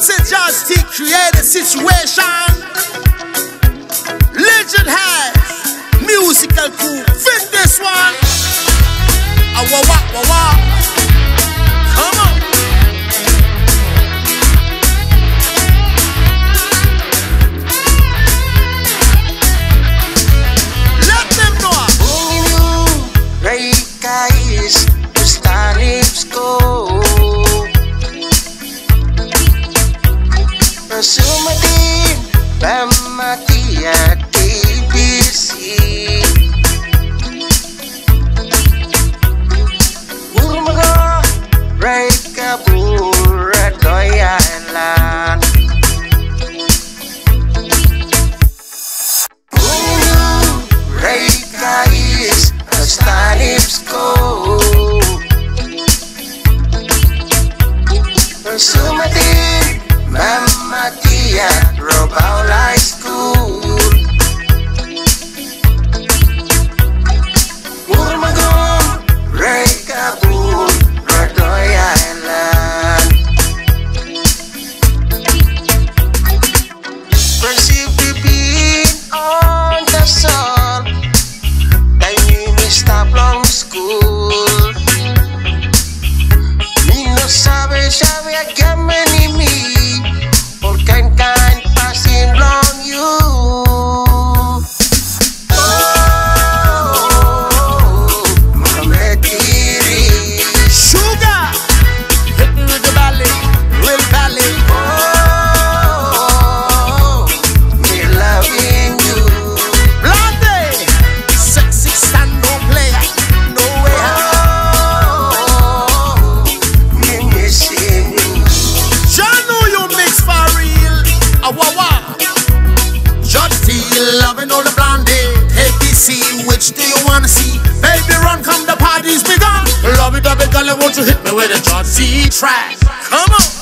It's a just to create a situation. Sumatin Pamatin Dame Baby, run, come, the party's begun. Love it, baby, girl, won't you hit me with a John C track? Come on.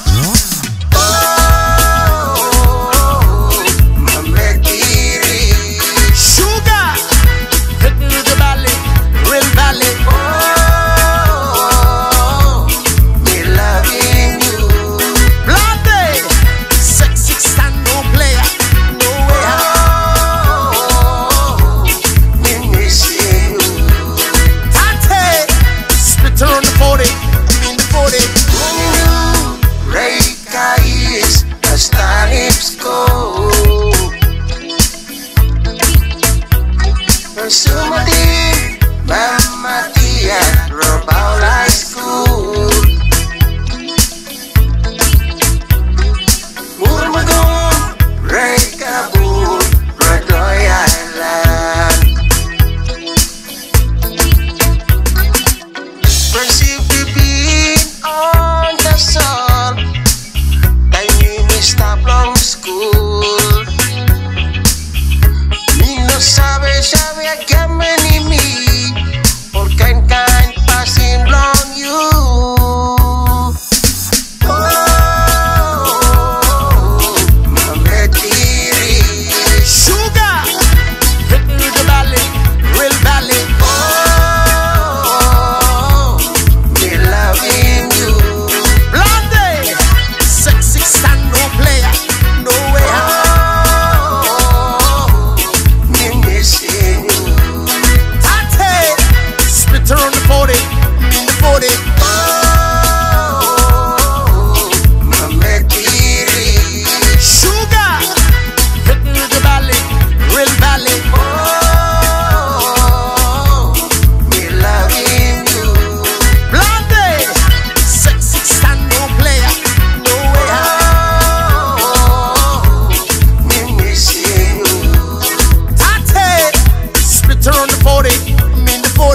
Baby, show me.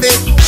it.